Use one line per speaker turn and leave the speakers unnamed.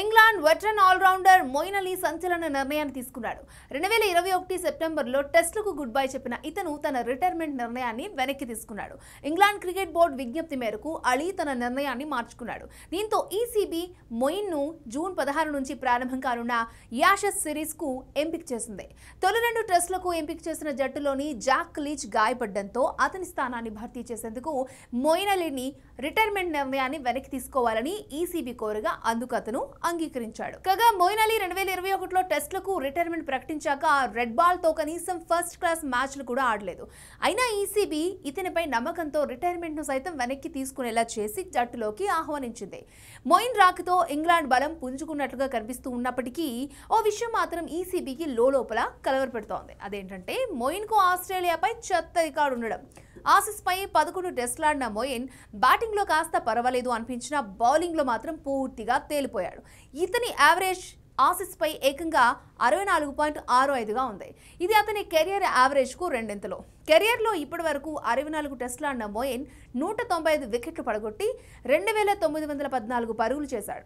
England veteran allrounder Moeen Ali సంచలన నిర్ణయాన్ని తీసుకున్నాడు. రెండు వేల ఇరవై ఒకటి సెప్టెంబర్లో టెస్టులకు గుడ్ బై చెప్పిన ఇతను తన రిటైర్మెంట్ నిర్ణయాన్ని వెనక్కి తీసుకున్నాడు. ఇంగ్లాండ్ క్రికెట్ బోర్డు విజ్ఞప్తి మేరకు అలీ తన నిర్ణయాన్ని మార్చుకున్నాడు. దీంతో ఈసీబీ మొయిన్ను జూన్ పదహారు నుంచి ప్రారంభం కానున్న యాషస్ సిరీస్కు ఎంపిక చేసింది. తొలి రెండు టెస్టులకు ఎంపిక చేసిన జట్టులోని జాక్ లీచ్ గాయపడ్డంతో అతని స్థానాన్ని భర్తీ చేసేందుకు మొయిన్ అలీని రిటైర్మెంట్ నిర్ణయాన్ని వెనక్కి తీసుకోవాలని ఈసీబీ కోరగా అందుకు అతను అంగీకరించాడు. కాగా మోయిన్ అలీ రెండు వేల ఇరవై ఒకటిలో టెస్టులకు రిటైర్మెంట్ ప్రకటించాక రెడ్ బాల్తో కనీసం ఫస్ట్ క్లాస్ మ్యాచ్లు కూడా ఆడలేదు. అయినా ఈసీబీ ఇతనిపై నమ్మకంతో రిటైర్మెంట్ను సైతం వెనక్కి తీసుకునేలా చేసి జట్టులోకి ఆహ్వానించింది. మోయిన్ రాక్తో ఇంగ్లాండ్ బలం పుంజుకున్నట్లుగా కనిపిస్తూ ఉన్నప్పటికీ ఓ విషయం మాత్రం ఈసీబీకి లోపల కలవరపెడుతోంది. అదేంటంటే మోయిన్కు ఆస్ట్రేలియాపై చెత్త రికార్డు ఉండడం. ఆసిస్ పై పదకొండు టెస్టులాడిన మొయిన్ బ్యాటింగ్లో కాస్త పర్వాలేదు అనిపించిన బౌలింగ్లో మాత్రం పూర్తిగా తేలిపోయాడు. ఇతని యావరేజ్ ఆసిస్ పై ఏకంగా అరవై నాలుగు పాయింట్ ఆరు ఐదుగా ఉంది. ఇది అతని కెరియర్ యావరేజ్కు రెండింతలో. కెరియర్లో ఇప్పటి వరకు అరవై నాలుగు టెస్టులాడిన మోయిన్ నూట తొంభై ఐదు వికెట్లు పడగొట్టి రెండు వేల తొమ్మిది వందల పద్నాలుగు పరుగులు చేశాడు.